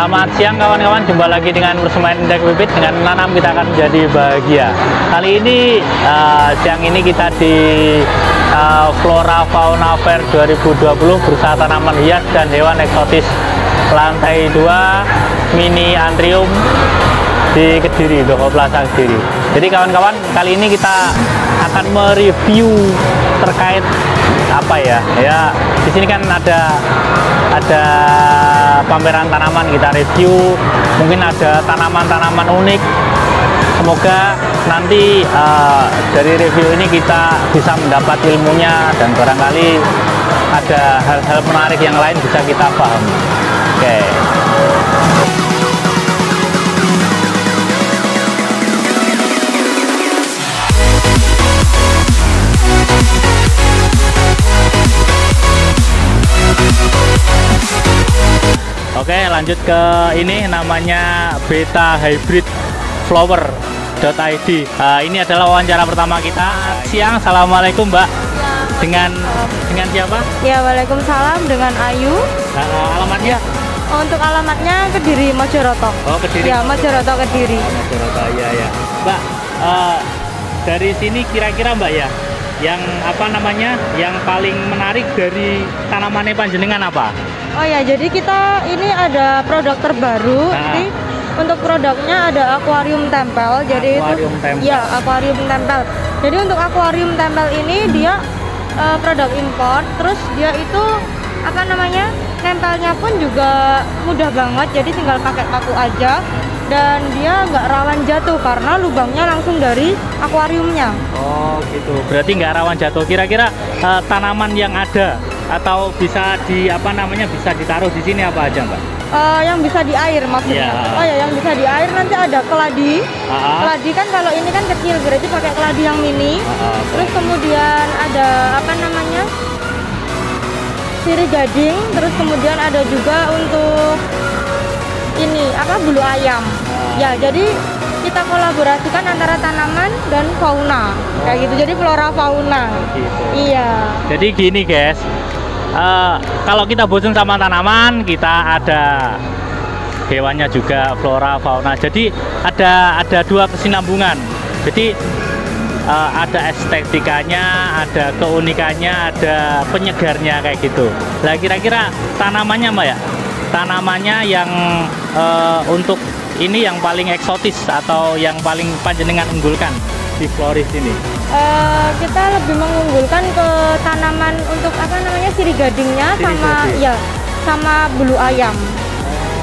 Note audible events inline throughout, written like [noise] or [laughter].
Selamat siang kawan-kawan, jumpa lagi dengan Persemaian Indek Bibit dengan menanam kita akan menjadi bahagia. Kali ini uh, siang ini kita di uh, Flora Fauna Fair 2020 berusaha tanaman hias dan hewan eksotis lantai 2 mini antrium di Kediri, Doko Plaza Kediri. Jadi kawan-kawan, kali ini kita akan mereview terkait apa ya? Ya, di sini kan ada ada pameran tanaman kita review. Mungkin ada tanaman-tanaman unik. Semoga nanti uh, dari review ini kita bisa mendapat ilmunya dan barangkali ada hal-hal menarik yang lain bisa kita paham. Oke. Okay. Lanjut ke ini namanya beta hybrid flower .id uh, ini adalah wawancara pertama kita siang. Assalamualaikum mbak. Ya, dengan dengan siapa? Ya waalaikumsalam. Dengan Ayu. Uh, alamatnya? Untuk alamatnya Kediri Mojoroto. Oh Kediri. Ya Mojoroto Kediri. Mojoroto ya ya mbak uh, dari sini kira-kira mbak ya yang apa namanya yang paling menarik dari tanamannya panjenengan apa Oh ya, jadi kita ini ada produk terbaru. Nah. Jadi untuk produknya ada akuarium tempel. Jadi Akuarium itu tempel. ya akuarium tempel. Jadi untuk akuarium tempel ini dia eh, produk impor. Terus dia itu apa namanya? Nempelnya pun juga mudah banget. Jadi tinggal pakai paku aja dan dia nggak rawan jatuh karena lubangnya langsung dari akuariumnya. Oh gitu. Berarti nggak rawan jatuh. Kira-kira uh, tanaman yang ada atau bisa di apa namanya bisa ditaruh di sini apa aja mbak? Uh, yang bisa di air maksudnya. Iya. Oh ya, yang bisa di air nanti ada keladi. Ah, Keladi kan kalau ini kan kecil, berarti pakai keladi yang mini. ah, Terus kemudian ada apa namanya? Siri gading, terus kemudian ada juga untuk ini apa bulu ayam. Ya, jadi kita kolaborasikan antara tanaman dan fauna. Kayak gitu. Jadi flora fauna. gitu. Iya. Jadi gini guys, eh, kalau kita bosan sama tanaman, kita ada hewannya juga flora fauna. Jadi ada ada dua kesinambungan. Jadi eh, ada estetikanya, ada keunikannya, ada penyegarnya kayak gitu. Lah kira-kira tanamannya mbak ya? Tanamannya yang eh, untuk ini yang paling eksotis atau yang paling panjenengan unggulkan di Floris ini? Eh, kita lebih mengunggulkan ke tanaman untuk apa namanya siri gadingnya Siri sama gading. ya sama bulu ayam.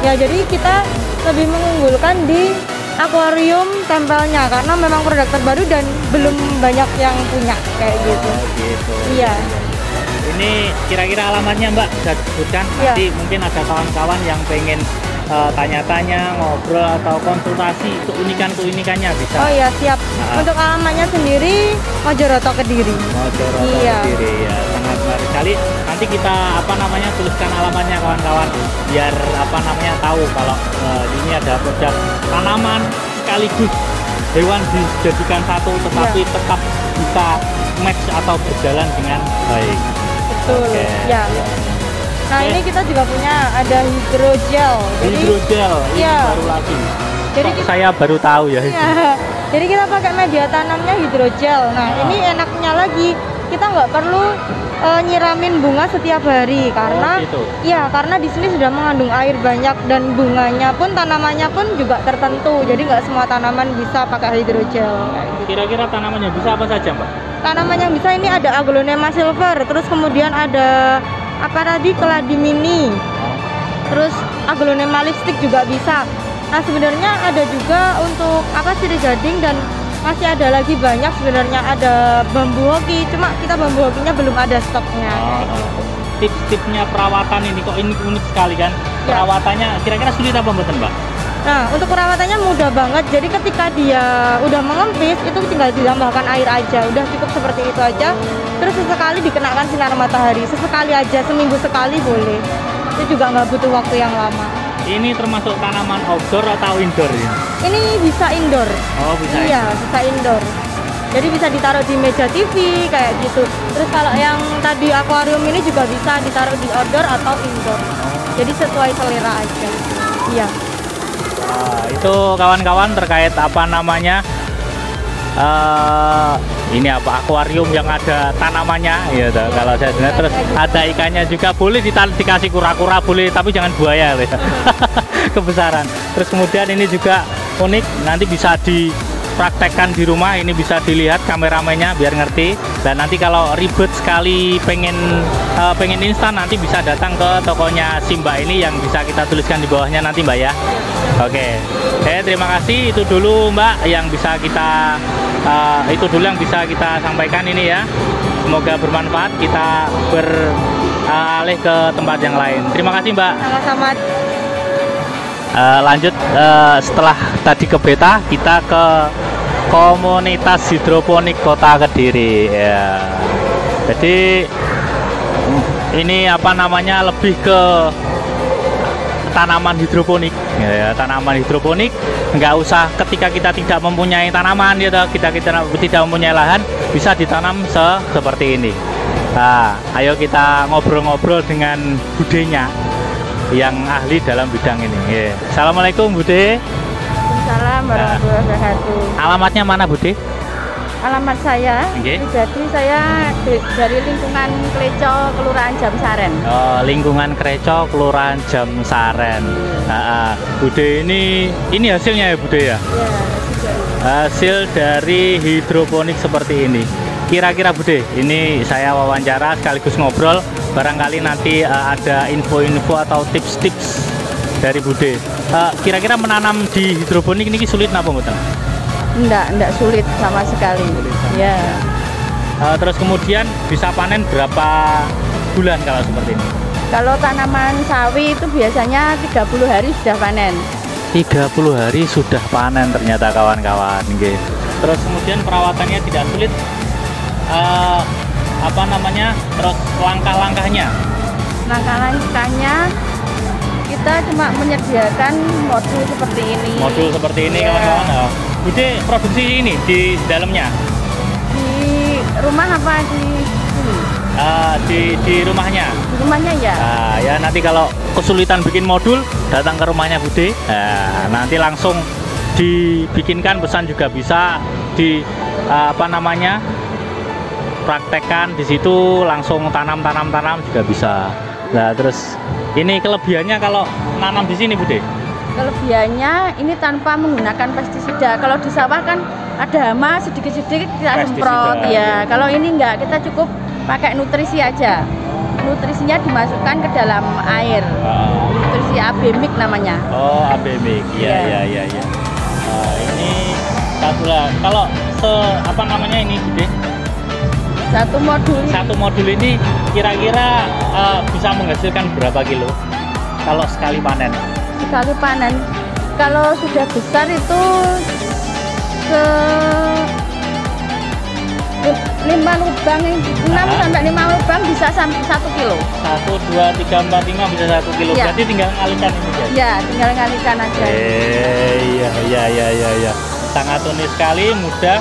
Ya jadi kita lebih mengunggulkan di akuarium tempelnya karena memang produk terbaru dan belum banyak yang punya kayak gitu. Oh, gitu. Iya. Ini kira-kira alamatnya Mbak bisa disebutkan Iya. nanti mungkin ada kawan-kawan yang pengen tanya-tanya, ngobrol atau konsultasi keunikan-keunikannya bisa. Oh iya siap. Nah. Untuk alamatnya sendiri Mojoroto Kediri. Mojoroto Iya. Kediri ya sangat menarik sekali. Nanti kita apa namanya tuliskan alamatnya kawan-kawan biar apa namanya tahu kalau eh, ini ada produk tanaman sekaligus hewan dijadikan satu tetapi Iya. tetap bisa match atau berjalan dengan baik. Betul. Oke. Ya. Nah ini kita juga punya ada hidrogel. Jadi hidrogel ini Iya. baru lagi. jadi kita saya baru tahu ya. Iya. Jadi kita pakai media tanamnya hidrogel. Nah, ini enaknya lagi kita nggak perlu eh, nyiramin bunga setiap hari karena Oh, gitu. ya karena di sini sudah mengandung air banyak dan bunganya pun tanamannya pun juga tertentu. Jadi nggak semua tanaman bisa pakai hidrogel. Kira-kira tanamannya bisa apa saja, Mbak? Tanaman yang bisa ini ada aglonema silver, terus kemudian ada apa tadi keladi mini, terus aglonema lipstick juga bisa. Nah sebenarnya ada juga untuk apa sirih gading dan masih ada lagi banyak sebenarnya ada bambu hoki, cuma kita bambu hokinya belum ada stoknya. Oh, Tips-tipsnya perawatan ini kok ini unik sekali kan? Ya. Perawatannya kira-kira sulit apa Mbak? Nah untuk perawatannya mudah banget, jadi ketika dia udah mengempis itu tinggal ditambahkan air aja, udah cukup seperti itu aja. Terus sesekali dikenakan sinar matahari, sesekali aja, seminggu sekali boleh. Itu juga nggak butuh waktu yang lama. Ini termasuk tanaman outdoor atau indoor ini? Ini bisa indoor. Oh, bisa. Iya, bisa indoor. Jadi bisa ditaruh di meja TV kayak gitu. Terus kalau yang tadi akuarium ini juga bisa ditaruh di outdoor atau indoor. Jadi sesuai selera aja. Iya. Nah, itu kawan-kawan terkait apa namanya eh ini apa akuarium yang ada tanamannya ya toh, kalau saya dengar terus ada ikannya juga boleh ditan- dikasih kura-kura boleh tapi jangan buaya ya. [laughs] kebesaran terus kemudian ini juga unik nanti bisa dipraktekkan di rumah ini bisa dilihat kameramennya biar ngerti dan nanti kalau ribet sekali pengen eh, pengen instan nanti bisa datang ke tokonya Simba ini yang bisa kita tuliskan di bawahnya nanti Mbak ya Oke, saya terima kasih itu dulu Mbak yang bisa kita eh, itu dulu yang bisa kita sampaikan ini ya. Semoga bermanfaat. Kita beralih ke tempat yang lain. Terima kasih Mbak. Sama-sama. Eh, lanjut eh, setelah tadi ke beta kita ke komunitas hidroponik Kota Kediri ya. Jadi ini apa namanya lebih ke tanaman hidroponik ya, ya, tanaman hidroponik nggak usah ketika kita tidak mempunyai tanaman ya kita kita tidak mempunyai lahan bisa ditanam se- seperti ini. Nah ayo kita ngobrol-ngobrol dengan budenya yang ahli dalam bidang ini ya. Assalamualaikum Bude Waalaikumsalam warahmatullahi wabarakatuh. alamatnya mana Bude Alamat saya, Nggih. jadi saya dari lingkungan Kleco, Kelurahan Jamsaren. Oh, lingkungan Kreco Kelurahan Jam Saren Nah, ah. Bude ini ini hasilnya ya Bude ya juga. hasil dari hidroponik seperti ini. Kira-kira Bude, ini saya wawancara sekaligus ngobrol. Barangkali nanti eh, ada info-info atau tips-tips dari Bude. Eh, Kira-kira menanam di hidroponik ini sulit napa mboten? Enggak, enggak sulit sama sekali. Ya. Eh, terus kemudian bisa panen berapa bulan kalau seperti ini? Kalau tanaman sawi itu biasanya 30 hari sudah panen. 30 hari sudah panen ternyata kawan-kawan. Terus kemudian perawatannya tidak sulit Eh, apa namanya? Terus langkah-langkahnya Langkah-langkahnya kita cuma menyediakan modul seperti ini. modul seperti ini Iya. kawan-kawan. Oh. Bude produksi ini di dalamnya Di rumah apa di sini? Eh, di di rumahnya. Di rumahnya ya. Nah, ya nanti kalau kesulitan bikin modul datang ke rumahnya Bude. Nah, nanti langsung dibikinkan pesan juga bisa di eh, apa namanya? Praktekkan di situ langsung tanam tanam tanam juga bisa. Nah, terus ini kelebihannya kalau nanam di sini Bude. Kelebihannya ini tanpa menggunakan pestisida. Kalau di sawah kan ada hama sedikit-sedikit kita Pestisida, semprot ya. Kalau ini enggak, kita cukup pakai nutrisi aja. Nutrisinya dimasukkan ke dalam air. Ah, Nutrisi AB mix namanya. oh, ABMIC. Iya, Iya. iya, iya, iya. Nah, ini satu lah. Kalau se apa namanya ini Bude? Satu modul Satu modul ini kira-kira eh, bisa menghasilkan berapa kilo kalau sekali panen? sekali panen. Kalau sudah besar itu ke li- lima lubang, enam sampai lima lubang bisa sampai satu kilo. Satu, dua, tiga, empat, lima bisa satu kilo. Iya. Berarti tinggal ngalihkan ini guys. Ya, tinggal ngalikan aja. Eh, iya, iya, iya, iya, iya. Sangat unik sekali, mudah.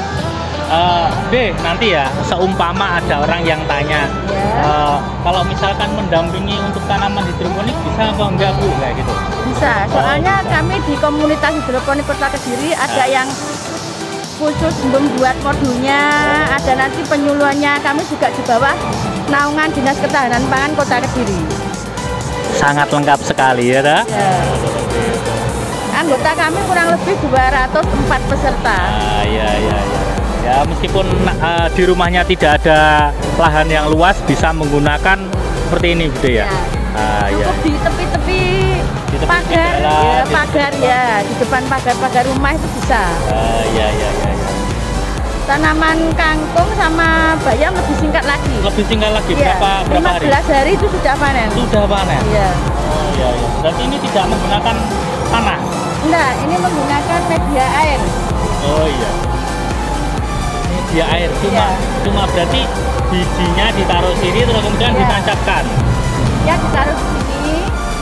Eh, deh, nanti ya, seumpama ada orang yang tanya, Ya. eh, kalau misalkan mendampingi untuk tanaman hidroponik bisa apa enggak bu, kayak gitu? Bisa, soalnya bisa. kami di komunitas hidroponik Kota Kediri ada Ah. yang khusus membuat modulnya, ada nanti penyuluhannya. Kami juga di bawah naungan Dinas Ketahanan Pangan Kota Kediri. Sangat lengkap sekali ya, dah. Ya. Anggota kami kurang lebih 204 peserta. Ah, iya, iya, iya. Ya, meskipun eh, di rumahnya tidak ada lahan yang luas, bisa menggunakan seperti ini, Bude ya. Ya. Ah, iya. Cukup di tepi-tepi pagar, jalan, ya, di- pagar ya, di depan pagar-pagar rumah itu bisa. Ah, iya, iya, iya, iya. Tanaman kangkung sama bayam lebih singkat lagi. Lebih singkat lagi Iya, berapa berapa hari? 15 hari itu sudah panen. Sudah panen. Iya. Oh, iya, iya. Berarti ini tidak menggunakan tanah. Enggak, ini menggunakan media air. Oh iya. Ini dia air cuma Iya. cuma berarti bijinya ditaruh sini terus kemudian Iya. ditancapkan. Ya ditaruh di sini.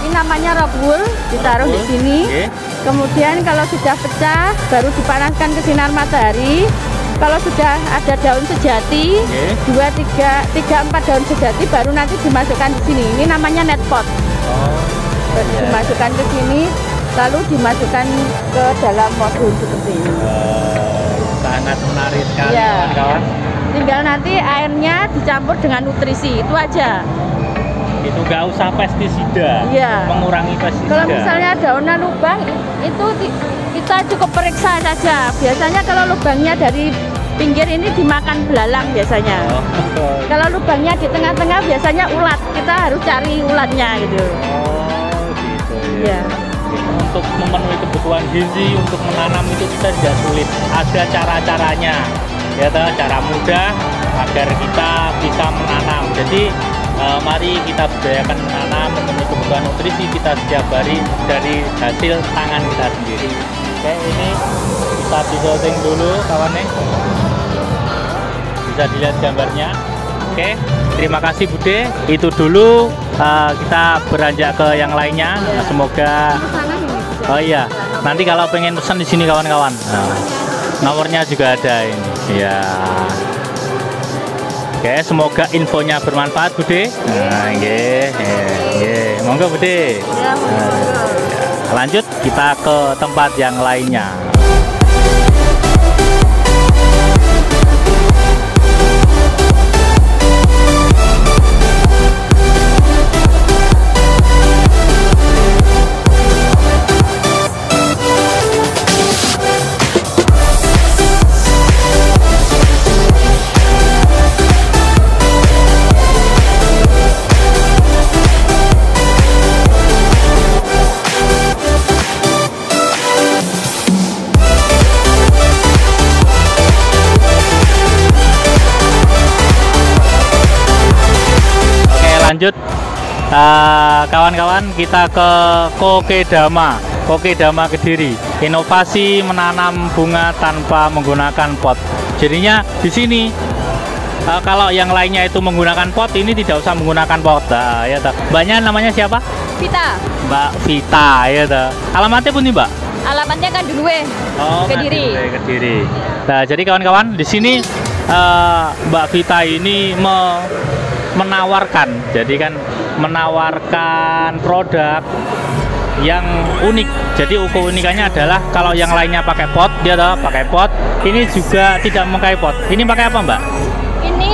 Ini namanya wool, ditaruh di Rock wool. sini. Oke. Kemudian kalau sudah pecah, baru dipanaskan ke sinar matahari. Kalau sudah ada daun sejati, Oke. dua, tiga, tiga, empat daun sejati, baru nanti dimasukkan di sini. Ini namanya net pot. Oh. Iya. Dimasukkan ke sini, lalu dimasukkan ke dalam modul seperti ini. Oh, sangat menarik sekali Iya. kawan-kawan. Tinggal nanti airnya dicampur dengan nutrisi, itu aja. Itu nggak usah pestisida, Iya. mengurangi pestisida. Kalau misalnya daunnya lubang, itu kita cukup periksa saja. Biasanya kalau lubangnya dari pinggir ini dimakan belalang biasanya. Oh, Kalau lubangnya di tengah-tengah biasanya ulat, kita harus cari ulatnya gitu. oh gitu ya. Iya. Untuk memenuhi kebutuhan gizi untuk menanam itu kita tidak sulit. Ada cara-caranya, ya cara mudah agar kita bisa menanam. Jadi eh, mari kita budayakan menanam memenuhi kebutuhan nutrisi kita setiap hari dari hasil tangan kita sendiri. Oke, ini kita disoting dulu kawannya. Bisa dilihat gambarnya. Oke, terima kasih Bude. Itu dulu eh, kita beranjak ke yang lainnya. Nah, semoga Oh iya, nanti kalau pengen pesan di sini kawan-kawan. Nah, nomornya juga ada ini. Ya. Oke, semoga infonya bermanfaat, Bude. Nah, nggih, nggih, nggih. Monggo, Bude. Ya, Ya, Lanjut kita ke tempat yang lainnya. Lanjut. Eh, Kawan-kawan, kita ke Kokedama. Kokedama Kediri. Inovasi menanam bunga tanpa menggunakan pot. Jadinya di sini eh, kalau yang lainnya itu menggunakan pot, ini tidak usah menggunakan pot. Nah, ya toh. Mbaknya namanya siapa? Vita, Mbak Vita, ya toh. Alamatnya pun nih, Mbak. alamatnya kan dulu Oh, Kediri. Kediri. Kediri. Nah, jadi kawan-kawan di sini eh, Mbak Vita ini me- menawarkan, jadi kan menawarkan produk yang unik. Jadi keunikannya adalah kalau yang lainnya pakai pot, dia tahu pakai pot. Ini juga tidak memakai pot. Ini pakai apa, Mbak? Ini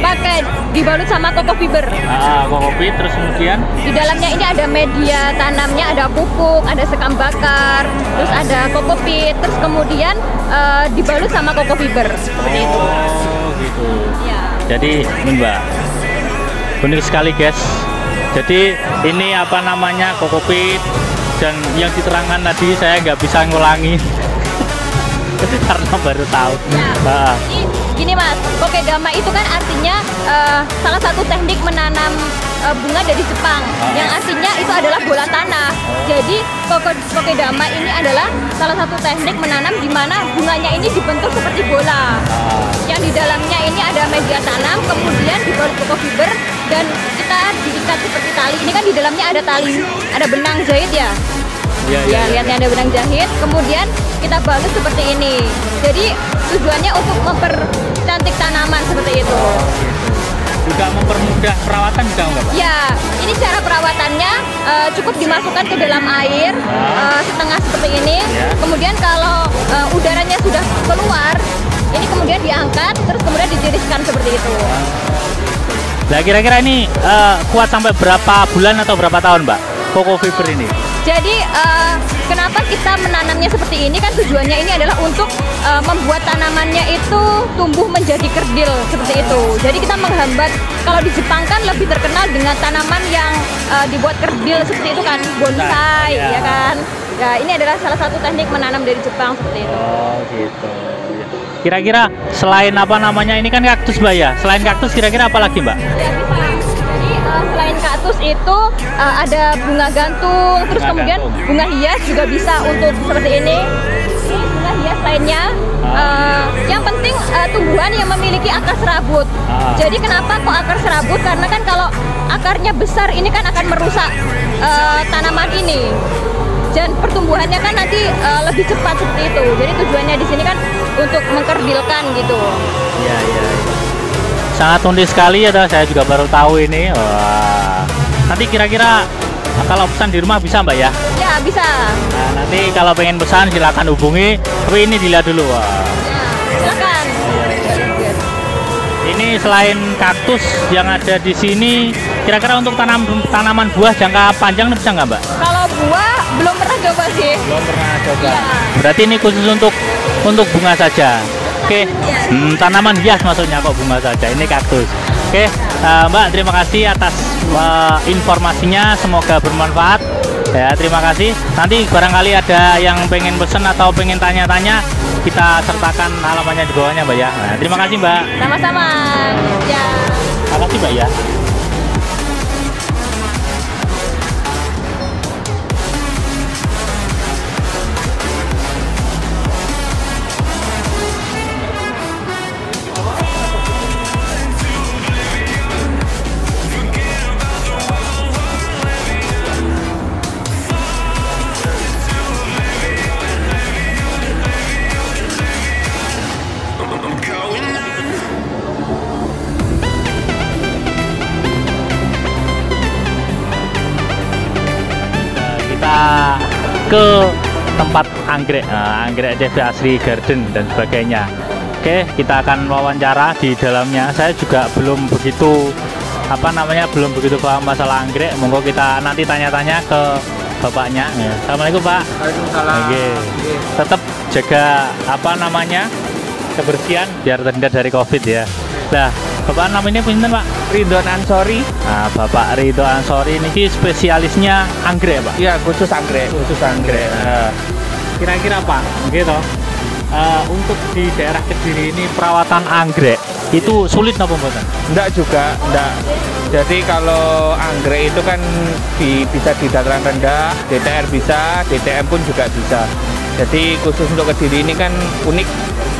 pakai dibalut sama koko fiber. Ah, kopi terus kemudian Di dalamnya ini ada media tanamnya, ada pupuk, ada sekam bakar, terus ada kokopit, terus kemudian eh, dibalut sama koko fiber seperti itu. Oh, gitu. Ya. Jadi mbak unik sekali guys jadi ini apa namanya kokopit dan yang diterangkan tadi saya nggak bisa ngulangi [laughs] karena baru tahu Ya. Nah, Jadi gini mas, kokedama itu kan artinya eh, salah satu teknik menanam eh, bunga dari Jepang, yang artinya itu adalah bola tanah. Jadi kokedama ini adalah salah satu teknik menanam di mana bunganya ini dibentuk seperti bola. ah, Yang di dalamnya ini ada media tanam, kemudian dibalut koko fiber dan kita diikat seperti tali. Ini kan di dalamnya ada tali, ada benang jahit ya. iya, iya, Ya, iya. lihatnya ada benang jahit. Kemudian kita balut seperti ini. Jadi tujuannya untuk mempercantik tanaman seperti itu. Oh, gitu. juga mempermudah perawatan juga enggak pak? Ya, ini cara perawatannya eh, cukup dimasukkan ke dalam air eh, setengah seperti ini. Ya. Kemudian kalau eh, udaranya sudah keluar, ini kemudian diangkat, terus kemudian ditiriskan seperti itu. Nah kira-kira ini eh, kuat sampai berapa bulan atau berapa tahun mbak? Koko fiber ini? Jadi eh, kenapa kita menanamnya seperti ini kan tujuannya ini adalah untuk eh, membuat tanamannya itu tumbuh menjadi kerdil seperti itu. Jadi kita menghambat kalau di Jepang kan lebih terkenal dengan tanaman yang eh, dibuat kerdil seperti itu kan bonsai Ya. ya kan. Ya ini adalah salah satu teknik menanam dari Jepang seperti itu. Oh gitu. Kira-kira selain apa namanya ini kan kaktus mbak ya? Selain kaktus kira-kira apa lagi mbak? Eh, selain kaktus itu eh, ada bunga gantung, terus Bunga kemudian gantung. bunga hias juga bisa untuk seperti ini. Ini bunga hias lainnya. Ah. Eh, yang penting eh, tumbuhan yang memiliki akar serabut. Ah. Jadi kenapa kok akar serabut? Karena kan kalau akarnya besar ini kan akan merusak eh, tanaman ini. Dan pertumbuhannya kan nanti eh, lebih cepat seperti itu. Jadi tujuannya di sini kan untuk mengkerdilkan gitu. Iya iya. Sangat unik sekali ya, dah. saya juga baru tahu ini. Wah. Nanti kira-kira kalau pesan di rumah bisa mbak ya? Ya bisa. Nah, nanti kalau pengen pesan silakan hubungi. Tapi ini dilihat dulu. Wah. Ya, silakan. Ini selain kaktus yang ada di sini, kira-kira untuk tanam tanaman buah jangka panjang bisa nggak mbak? Kalau buah belum pernah coba sih. Belum pernah coba. Iya. Berarti ini khusus untuk untuk bunga saja. Oke, Hmm, tanaman hias maksudnya kok bunga saja. Ini kaktus. Oke, eh, Mbak terima kasih atas eh, informasinya. Semoga bermanfaat. Ya, terima kasih. Nanti barangkali ada yang pengen pesen atau pengen tanya-tanya, kita sertakan alamatnya di bawahnya, Mbak ya. Nah, terima kasih, Mbak. Sama-sama. Ya. Terima kasih, Mbak ya. Ke tempat anggrek, nah, anggrek CV Asri Garden dan sebagainya. Oke, kita akan wawancara di dalamnya. Saya juga belum begitu apa namanya belum begitu paham masalah anggrek. Monggo kita nanti tanya-tanya ke bapaknya. Ya. Assalamualaikum Pak. Waalaikumsalam. Oke. Tetap jaga apa namanya kebersihan biar terhindar dari COVID ya. Nah, bapak namanya punten Pak? Ridwan Ansori, Nah, Bapak Ridho Ansori ini spesialisnya anggrek, Pak. ya khusus anggrek, khusus anggrek. Nah, Kira-kira Pak, gitu. Eh, untuk di daerah Kediri ini perawatan anggrek itu sulit apa mboten? Enggak juga, enggak. Jadi kalau anggrek itu kan di, bisa di dataran rendah, DTR bisa, DTM pun juga bisa. Jadi khusus untuk Kediri ini kan unik,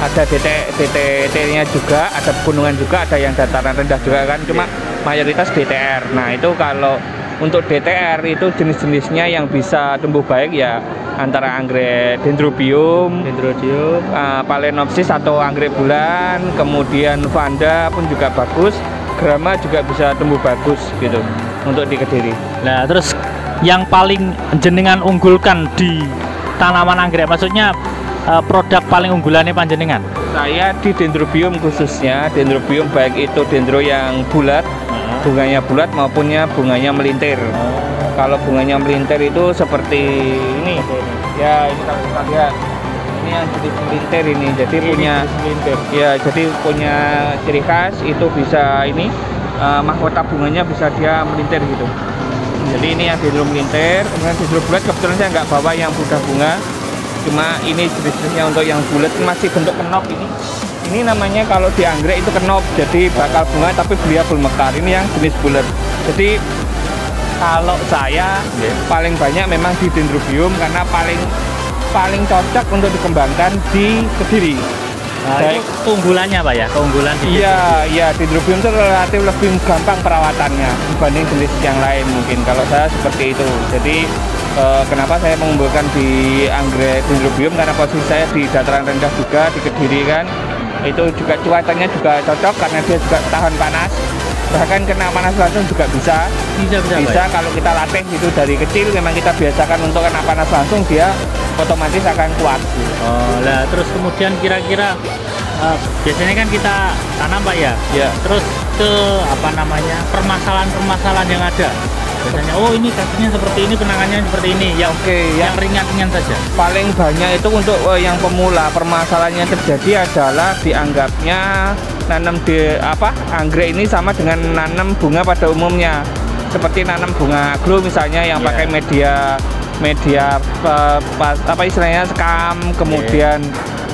ada DT, DTT-nya juga, ada pegunungan juga, ada yang dataran rendah juga kan, cuma mayoritas DTR. Nah itu kalau untuk DTR itu jenis-jenisnya yang bisa tumbuh baik ya antara anggrek dendrobium, Dendrodium. uh, Phalaenopsis atau anggrek bulan, kemudian Vanda pun juga bagus, Grama juga bisa tumbuh bagus gitu untuk di Kediri. Nah, terus yang paling jenengan unggulkan di tanaman anggrek maksudnya eh, produk paling unggulannya panjenengan? Saya di dendrobium khususnya, dendrobium baik itu dendro yang bulat, bunganya bulat maupunnya bunganya melintir. Kalau bunganya melintir itu seperti ini, ya ini kalau kita lihat ini yang jenis melintir ini, jadi punya Ya, jadi punya ciri khas itu bisa ini eh, mahkota bunganya bisa dia melintir gitu. Jadi ini yang dendro melintir, kemudian dendro bulat kebetulan saya nggak bawa yang sudah bunga. Cuma ini jenis-jenisnya untuk yang bulat masih bentuk kenop ini. Ini namanya kalau di anggrek itu kenop, jadi bakal bunga tapi dia belum mekar. Ini yang jenis bulat. Jadi kalau saya paling banyak memang di dendrobium karena paling paling cocok untuk dikembangkan di Kediri. Nah, Baik. itu keunggulannya Pak ya? Keunggulan di Iya, iya dendrobium itu relatif lebih gampang perawatannya dibanding jenis yang lain mungkin. Kalau saya seperti itu. Jadi eh, kenapa saya mengumpulkan di anggrek dendrobium karena posisi saya di dataran rendah juga di Kediri kan. Itu juga cuacanya juga cocok karena dia juga tahan panas. Bahkan kena panas langsung juga bisa. bisa bisa, Bisa ya? kalau kita latih itu dari kecil memang kita biasakan untuk kena panas langsung dia otomatis akan kuat. Oh, lah terus kemudian kira-kira eh, biasanya kan kita tanam Pak ya. Ya. Terus ke apa namanya permasalahan-permasalahan yang ada. Biasanya oh ini kasusnya seperti ini penanganannya seperti ini. Yang Oke, ya. yang ringan-ringan saja. paling banyak itu untuk eh, yang pemula permasalahannya terjadi adalah dianggapnya nanam di apa anggrek ini sama dengan nanam bunga pada umumnya seperti nanam bunga aglo misalnya yang Iya. pakai media media pas- apa istilahnya sekam kemudian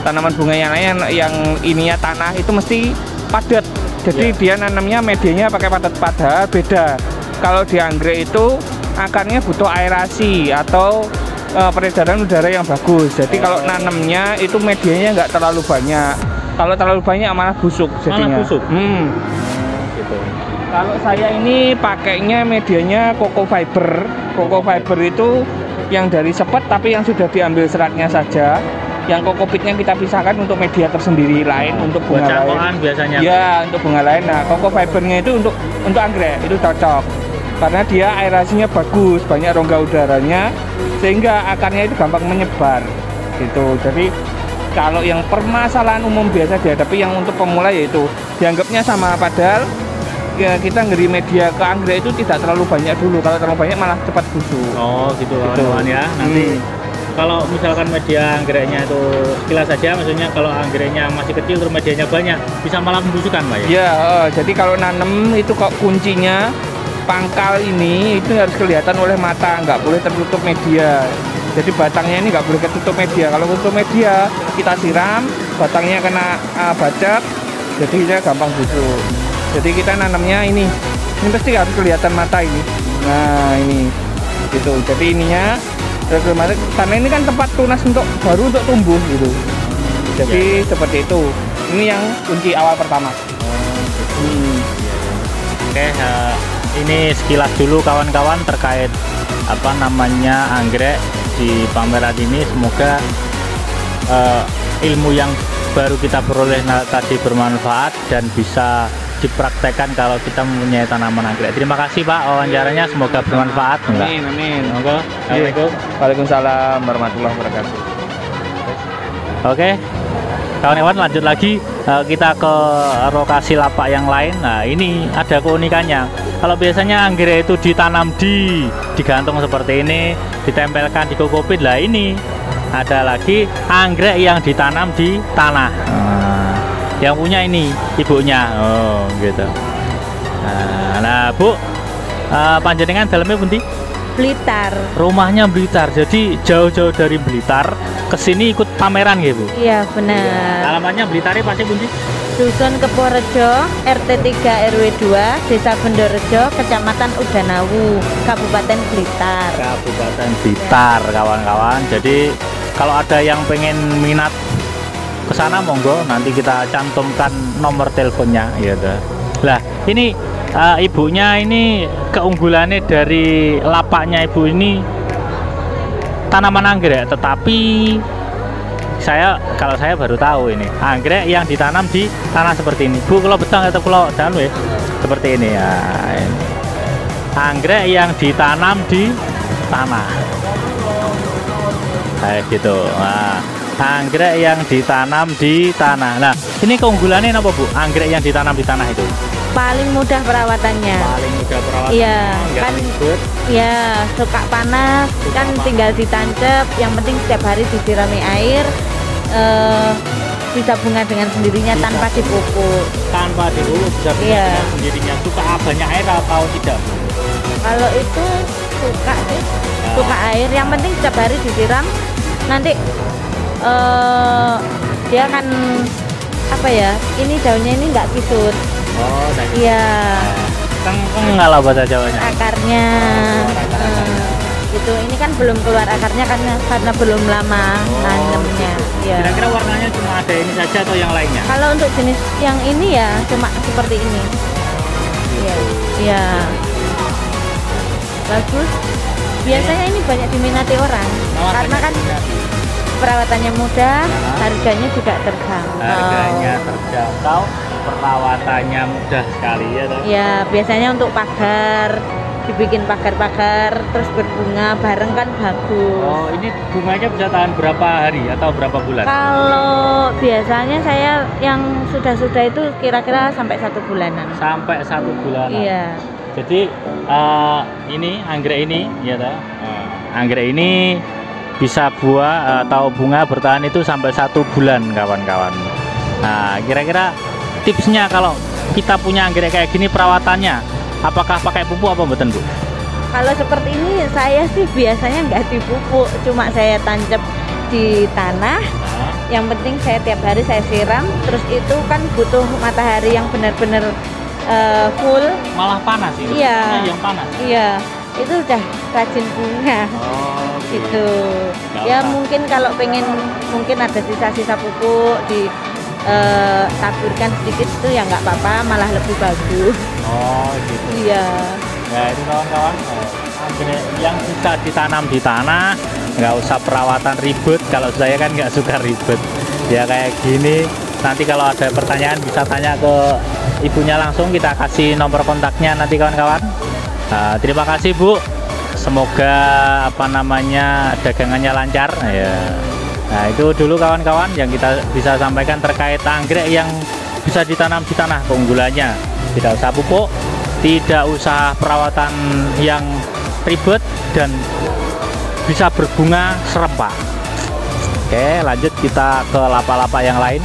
tanaman bunga yang lain yang, ininya tanah itu mesti padat jadi Iya. dia nanamnya medianya pakai padat padahal beda kalau di anggrek itu akarnya butuh aerasi atau eh, peredaran udara yang bagus. Jadi kalau nanamnya itu medianya nggak terlalu banyak. Kalau terlalu banyak malah busuk jadinya. busuk? Hmm. Gitu. Kalau saya ini pakainya medianya coco fiber. Coco fiber itu yang dari sepet tapi yang sudah diambil seratnya saja. Yang kokopitnya kita pisahkan untuk media tersendiri lain untuk Buat bunga lain. biasanya. Ya, untuk bunga lain. Nah, coco fibernya itu untuk untuk anggrek itu cocok. karena dia aerasinya bagus, banyak rongga udaranya sehingga akarnya itu gampang menyebar gitu. Jadi kalau yang permasalahan umum biasa dihadapi yang untuk pemula yaitu dianggapnya sama padahal ya kita ngeri media ke anggrek itu tidak terlalu banyak dulu kalau terlalu banyak malah cepat busuk Oh gitu Gitu. kawan-kawan ya. Nanti Hmm. kalau misalkan media anggreknya itu sekilas saja, maksudnya kalau anggreknya masih kecil terus medianya banyak, bisa malah membusukkan Pak ya? ya eh, jadi kalau nanem itu kok kuncinya pangkal ini itu harus kelihatan oleh mata nggak boleh tertutup media jadi batangnya ini nggak boleh ketutup media. Kalau ketutup media kita siram batangnya kena eh, bajak jadi dia gampang busuk. Jadi kita nanamnya ini ini pasti harus kelihatan mata ini. Nah ini gitu. Jadi ininya otomatis karena ini kan tempat tunas untuk baru untuk tumbuh gitu. Jadi seperti itu. Ini yang kunci awal pertama. Hmm. Oke, eh, ini sekilas dulu kawan-kawan terkait apa namanya anggrek di pameran ini. Semoga eh, ilmu yang baru kita peroleh tadi bermanfaat dan bisa dipraktekkan kalau kita mempunyai tanaman anggrek. Terima kasih Pak wawancaranya, semoga bermanfaat. Enggak? Amin, amin. Assalamualaikum. Waalaikumsalam warahmatullahi wabarakatuh. Oke, kawan-kawan lanjut lagi Eh, kita ke lokasi lapak yang lain. Nah ini ada keunikannya. Kalau biasanya anggrek itu ditanam di digantung seperti ini, ditempelkan di kokopit. Lah ini ada lagi anggrek yang ditanam di tanah. Nah, yang punya ini ibunya. Oh gitu. Nah, nah, Bu, eh, panjenengan dalamnya pundi? Blitar. Rumahnya Blitar. Jadi jauh-jauh dari Blitar ke sini ikut pameran gitu, Bu. Iya benar. Alamatnya Blitarnya pasti pundi? Dusun Keporejo, RT 3 RW 2, Desa Bendorejo, Kecamatan Udanawu, Kabupaten Blitar. Kabupaten Blitar, kawan-kawan. Jadi kalau ada yang pengen minat ke sana monggo nanti kita cantumkan nomor teleponnya gitu. Lah, ini eh, ibunya ini keunggulannya dari lapaknya ibu ini tanaman anggrek, tetapi saya kalau saya baru tahu ini anggrek yang ditanam di tanah seperti ini. Bu, kalau betang atau kalau daun ya seperti ini ya. Anggrek yang ditanam di tanah. Kayak gitu. Nah, anggrek yang ditanam di tanah. Nah, ini keunggulannya apa Bu? Anggrek yang ditanam di tanah itu. Paling mudah perawatannya. Paling mudah perawatan. Iya, kan ribet. ya suka panas, Suka kan panas. tinggal ditancap. Yang penting setiap hari disirami air. eh, bisa bunga dengan sendirinya Bisa. tanpa dipupuk. tanpa dulu bisa punya Iya. dengan sendirinya. Suka banyak air atau tidak? Kalau itu suka sih, Ya. suka air. Yang penting setiap hari disiram. Nanti eh dia akan apa ya? Ini daunnya ini nggak kisut. Oh, Iya, kan kan ngalah bahasa Jawanya. akarnya. eh, gitu. Ini kan belum keluar akarnya karena karena belum lama Oh, nanemnya. Iya. Kira-kira warnanya cuma ada ini saja atau yang lainnya? Kalau untuk jenis yang ini ya cuma seperti ini. Iya. Iya. Bagus. Biasanya ini banyak diminati orang Oh, karena kan perawatannya mudah, Ya. harganya juga terjangkau. harganya terjangkau, perawatannya mudah sekali ya. toh? Ya, biasanya untuk pagar dibikin pagar-pagar terus berbunga bareng kan bagus. Oh, ini bunganya bisa tahan berapa hari atau berapa bulan? Kalau biasanya saya yang sudah-sudah itu kira-kira sampai satu bulanan. Sampai satu bulan. Iya. Jadi eh, ini anggrek ini ya toh? Eh, anggrek ini bisa buah atau bunga bertahan itu sampai satu bulan kawan-kawan. Nah kira-kira tipsnya kalau kita punya anggrek kayak gini perawatannya, apakah pakai pupuk apa betul bu? Kalau seperti ini saya sih biasanya nggak dipupuk, cuma saya tancap di tanah. Nah, Yang penting saya tiap hari saya siram, terus itu kan butuh matahari yang benar-benar eh, full. malah panas ini. Iya. Yang panas. Iya, itu udah rajin bunga Oh gitu. Ya mungkin kalau pengen mungkin ada sisa-sisa pupuk di eh, taburkan sedikit itu ya nggak apa-apa, malah lebih bagus. Oh gitu. Iya. Ya itu kawan-kawan eh, yang bisa ditanam di tanah nggak usah perawatan ribet kalau saya kan nggak suka ribet ya kayak gini nanti kalau ada pertanyaan bisa tanya ke ibunya langsung kita kasih nomor kontaknya nanti kawan-kawan Nah, terima kasih Bu. Semoga apa namanya dagangannya lancar ya. Nah itu dulu kawan-kawan yang kita bisa sampaikan terkait anggrek yang bisa ditanam di tanah keunggulannya. Tidak usah pupuk, tidak usah perawatan yang ribet dan bisa berbunga serempak. Oke, lanjut kita ke lapa-lapa yang lain.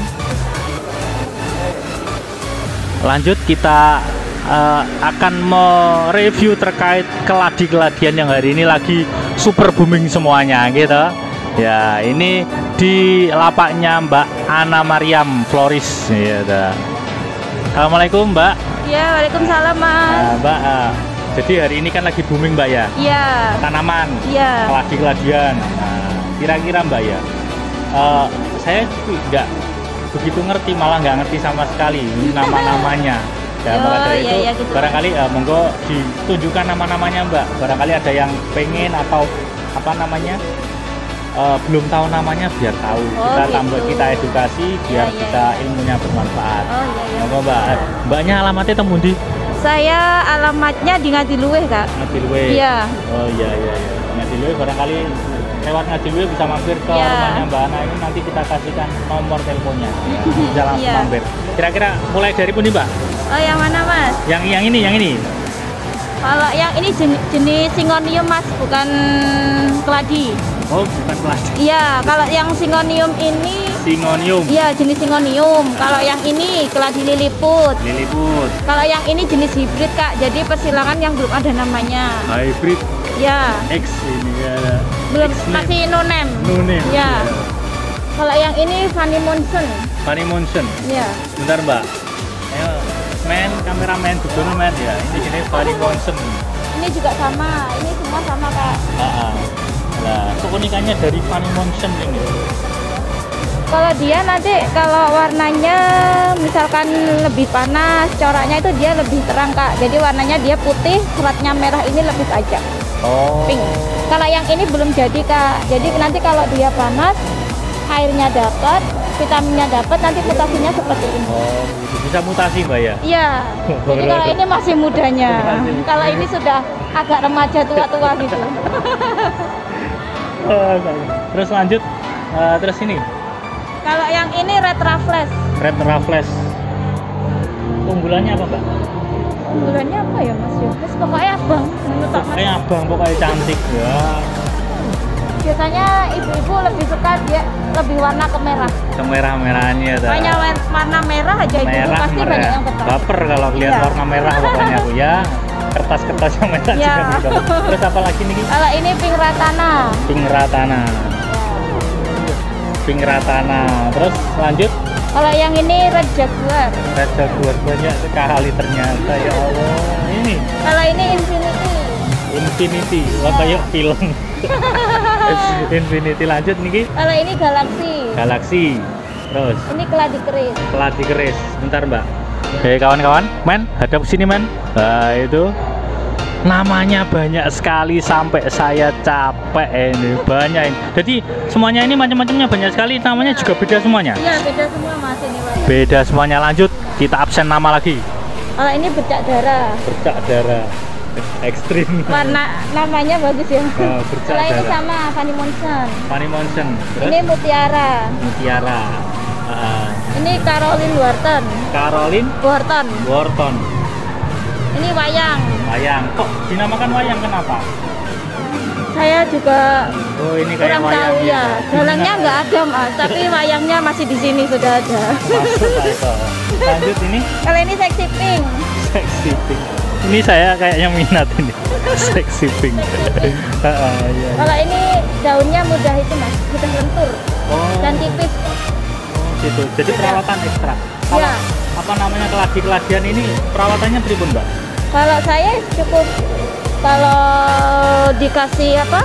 Lanjut kita eh, akan mereview terkait keladi-keladian yang hari ini lagi super booming semuanya gitu. Ya, ini di lapaknya Mbak Ana Mariam Floris gitu. Assalamualaikum Mbak. Ya, Waalaikumsalam Mas. Nah, Mbak, eh, jadi hari ini kan lagi booming Mbak ya, Iya. tanaman, Iya. keladi-keladian. Nah, kira-kira Mbak ya, eh, saya nggak begitu ngerti, malah nggak ngerti sama sekali nama-namanya. [laughs] Ya, Oh, dari iya, itu iya, gitu. barangkali eh, monggo ditunjukkan nama-namanya Mbak. Barangkali ada yang pengen atau apa namanya eh, belum tahu namanya biar tahu. Oh, kita gitu. tambah kita edukasi biar iya, kita ilmunya bermanfaat. Oh iya iya. Monggo Mbak. Eh, Mbaknya alamatnya temu di Saya alamatnya di Ngadiluweh, Kak. Ngadiluwe. Iya. Oh iya iya iya. Ngadiluwe barangkali lewat Ngadiluwe bisa mampir ke Iya. rumahnya Mbak Ana ini nanti kita kasihkan nomor teleponnya. Ya, [laughs] bisa langsung Iya. mampir. Kira-kira mulai dari pun Mbak? Oh, yang mana, Mas? Yang yang ini, yang ini. Kalau yang ini jenis, jenis singonium, Mas, bukan keladi. Oh, bukan plastik. Iya, kalau yang singonium ini Singonium. Iya, jenis singonium. Kalau yang ini keladi liliput. Liliput. Kalau yang ini jenis hibrid, Kak. Jadi persilangan yang belum ada namanya. Hybrid Ya, X ini ya. belum masih no name. No name. Ya. Kalau yang ini Fanny Monson. Fanny Monson. Ya. Bentar Mbak. Ayo, men, kameramen, duduk men ya. Ini jenis Fanny Monson. Ini juga sama. Ini semua sama, Kak. Ah. Nah, keunikannya dari Monson ini. Kalau dia nanti kalau warnanya misalkan lebih panas, coraknya itu dia lebih terang, Kak. Jadi warnanya dia putih, seratnya merah ini lebih tajam. Oh. pink. Kalau yang ini belum jadi kak. Jadi nanti kalau dia panas, airnya dapat, vitaminnya dapat, nanti mutasinya seperti ini. Oh, gitu. bisa mutasi mbak ya? Iya. [laughs] Jadi kalau ini masih mudanya. Kalau ini sudah agak remaja tua-tua gitu. [laughs] Oh, terus lanjut, Eh, terus ini Kalau yang ini red raffles. red raffles. Unggulannya apa mbak? Bulannya apa ya Mas Yus? Pokoknya abang. Pokoknya abang, pokoknya cantik ya. Biasanya ibu-ibu lebih suka dia lebih warna kemerah. Kemerah-merahannya tuh. Makanya warna merah aja ibu Merah, pasti merah. banyak yang betah. Baper kalau lihat Iya. warna merah pokoknya aku ya. [laughs] Kertas-kertas yang merah Iya. juga. Terus apa lagi nih? Kalau ini pink ratana. Pink ratana. Pink ratana. Terus lanjut Kalau yang ini red jaguar. red jaguar banyak sekali ternyata ya Allah. Ini Kalau ini infinity. Infinity, wah kayak film. [laughs] Infinity lanjut nih Kalau ini galaxy. Galaxy. Terus Ini keladi keris. pelatih keris. Bentar mbak. Oke kawan-kawan, men, hadap sini men. Nah itu namanya banyak sekali sampai saya capek ini banyak ini. Jadi semuanya ini macam-macamnya banyak sekali, namanya juga beda semuanya. Iya beda semua mas ini mas. Beda semuanya. Lanjut, kita absen nama lagi. Kalau ini bercak darah. Bercak darah ekstrim. Warna namanya bagus ya. Oh, bercak Kalau ini sama Fanny Monson. Fanny Monson. Terus Ini mutiara. Mutiara. Ah, Ini Caroline Wharton. Caroline Wharton. Wharton. Ini wayang. Wayang. Kok dinamakan wayang kenapa? Saya juga Oh, ini kayak kurang wayang tahu gitu. ya. Dalangnya nggak ada mas, tapi [laughs] wayangnya masih di sini sudah ada. Masuk. Lanjut ini Kalau ini sexy pink. sexy pink. Ini saya kayaknya minat ini. [laughs] sexy pink. [laughs] Ah, ah, iya. Kalau ini daunnya mudah itu mas, mudah lentur Oh, dan tipis. Gitu. Jadi perawatan ekstra. Kalau Ya. apa namanya keladi-keladian ini perawatannya pribun, Mbak? Kalau saya cukup kalau dikasih apa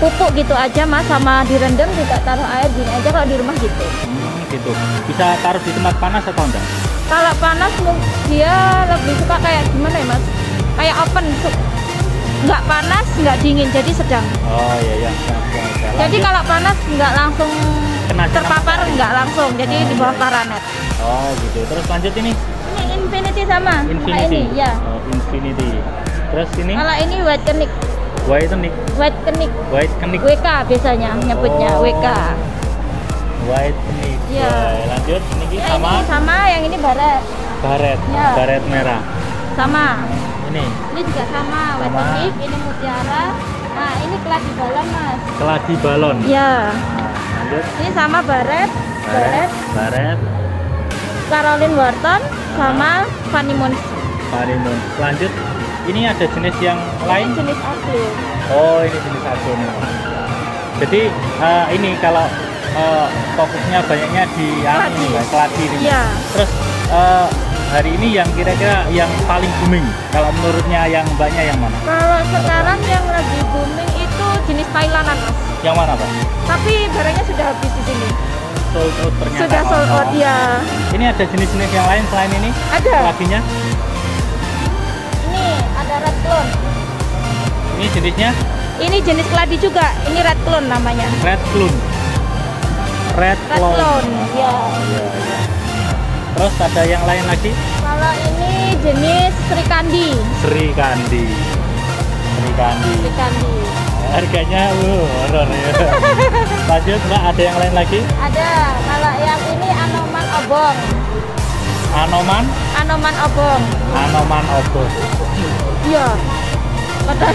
pupuk gitu aja mas sama direndam juga taruh air gini aja kalau di rumah gitu. Hmm, gitu. Bisa taruh di tempat panas atau enggak? Kalau panas dia lebih suka kayak gimana ya mas? Kayak open, nggak panas nggak dingin jadi sedang. Oh iya iya. Jadi kalau panas nggak langsung Kena terpapar nggak langsung jadi di bawah paranet. Oh gitu. Terus lanjut ini Ini infinity sama, Infinity. ini ya. Oh, Infinity. Terus ini Kalau ini white kenik, white nih, white kenik, white kenik, WK biasanya nyebutnya Oh. WK. white kenik. Wah, lanjut ini Ya, sama ini sama yang ini baret, baret, Iya. baret merah. sama. Ini Ini juga sama, white Sama. kenik, ini mutiara. Nah, ini keladi balon, Mas. keladi balon. Ya. Lanjut Ini sama baret, baret, baret, Caroline Wharton sama Fanny Mons. parimun. Lanjut ini ada jenis yang Ini lain. jenis asli. Oh, ini jenis agung. Jadi eh, ini kalau eh, fokusnya banyaknya di anu Keladi. ini, Mbak, keladi ini. Iya. Terus eh, hari ini yang kira-kira yang paling booming kalau menurutnya yang banyak yang mana? Kalau sekarang yang lagi booming itu jenis Thailandan, Mas. Yang mana, Pak? Tapi barangnya sudah habis di sini. Sold out ternyata. Sudah sold out oh. ya. Ini ada jenis-jenis yang lain selain ini? Ada. Lakinya? Ini ada red clone. Ini jenisnya Ini jenis keladi juga. Ini red clone namanya. red clone. Red, Red clone. clone. Ya. Iya, iya. Terus ada yang lain lagi? Kalau ini jenis Sri Kandi. Sri Kandi. Harganya uh, horor ya. [laughs] Lanjut Mbak, ada yang lain lagi? Ada. Kalau yang ini Anoman Obong. Anoman, Anoman Obong. Anoman Obo. Iya. Padahal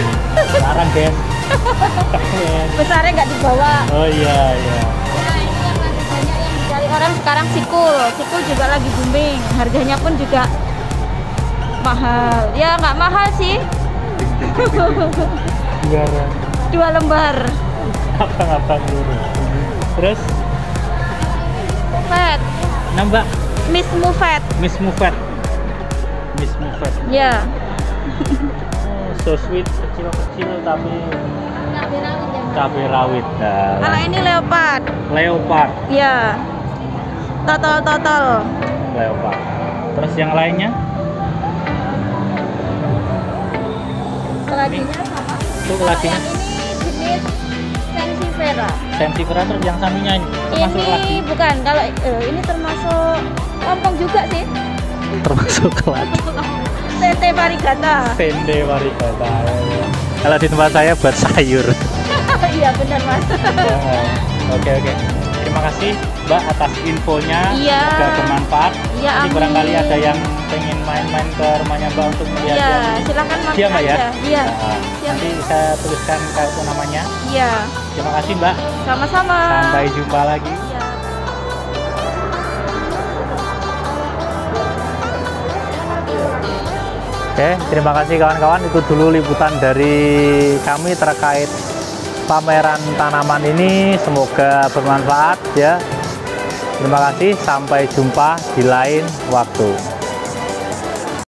Sekarang. Keren. [laughs] besarnya nggak dibawa. Oh iya iya. Nah, ini yang lagi banyak yang dicari orang sekarang sikul. Sikul juga lagi booming. Harganya pun juga mahal. Ya nggak mahal sih. Juara. Dua lembar. Abang-abang lurus. Terus Fat. nambah Miss Mufet. Miss Mufet. Miss Mufet. Ya. Oh, so sweet kecil-kecil tapi Cabai rawit ya. Cabai rawit. Nah, Kalau ini leopard. leopard. Ya. Totol-totol. Leopard. Terus yang lainnya? Keladinya sama. Yang ini jenis Sensifera. Sentifera terus yang sampingnya ini termasuk Ini lagi bukan. Kalau eh, ini termasuk ompong juga sih. termasuk [laughs] keladi. Tete varigata. Sende warigata. Kalau di tempat saya buat sayur. [laughs] Iya benar mas. [laughs] oke oke. Terima kasih Mbak atas infonya. Iya. Semoga bermanfaat. Iya, Nanti barangkali ada yang pengen main-main ke rumahnya Mbak untuk melihat Iya, silakan mampir Iya Mbak ya. Iya. Nah, nanti saya tuliskan kartu namanya. Iya. Terima kasih Mbak. Sama-sama. Sampai jumpa lagi. Iya. Oke, terima kasih kawan-kawan. Itu dulu liputan dari kami terkait pameran tanaman ini. Semoga bermanfaat ya. Terima kasih. Sampai jumpa di lain waktu.